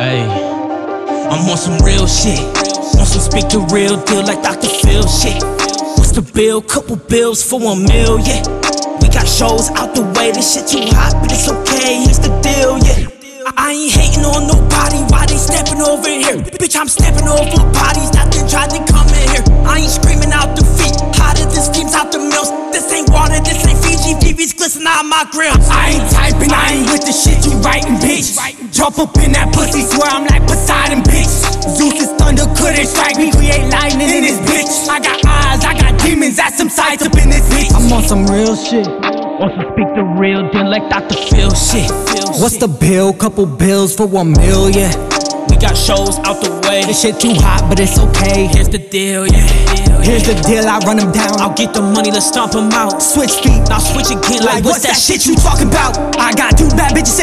Hey, I'm on some real shit. On some speak the real deal like Dr. Phil shit. What's the bill? Couple bills for one mil, yeah. We got shows out the way, this shit too hot, but it's okay. Here's the deal, yeah. I ain't hating on nobody, why they stepping over here? Bitch, I'm stepping over bodies they tried to come in here. I ain't screaming out defeat, hotter than steams out the mills. This ain't water, this ain't Fiji, VV's glisten out my grill. I ain't typing, I ain't with the shit you writing, bitch. Jump up in that pussy, swear I'm like Poseidon, bitch. Zeus's thunder couldn't strike me, create lightning in this bitch. I got eyes, I got demons, that's some sights up in this bitch. I'm on some real shit. Want to speak the real deal like Dr. Phil shit. What's the bill? Couple bills for one million. We got shows out the way. This shit too hot, but it's okay. Here's the deal, yeah. Here's the deal, I run them down. I'll get the money, let's stomp them out. switch feet, I'll switch again, like, Like, what's that shit you talking about? I got two bad bitches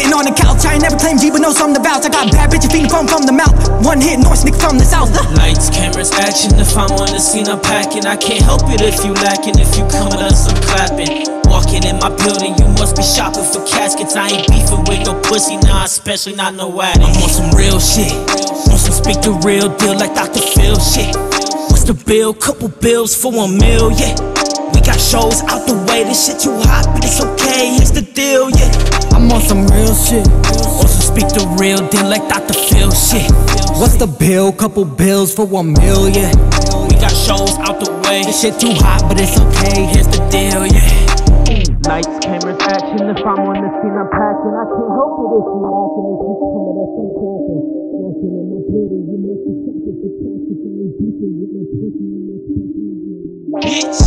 I ain't never claimed G, but know something about. I got bad bitches feeding from from the mouth. One hit, North nigga from the south. Uh. Lights, cameras, action. If I'm on the scene, I'm packing. I can't help it if you lacking. If you coming us, I'm clapping. Walking in my building, you must be shopping for caskets. I ain't beefing with no pussy, nah, especially not no addict. I'm on some real shit. On some speak the real deal like Dr. Phil shit. What's the bill? Couple bills for one mil, yeah. We got shows out the way. This shit too hot, but it's okay. Here's the deal, yeah. I'm on some real shit. Real deal like Dr. Phil shit. What's the bill? Couple bills for one million. We got shows out the way. This shit too hot, but it's okay. Here's the deal, yeah. Lights, cameras, action. If I'm on the scene, I'm packing. I can't help it if you lacking. If you coming up, I'm clapping. Walking in my building, you must be shopping for caskets. I ain't beefing with no pussy, I'm Bitch.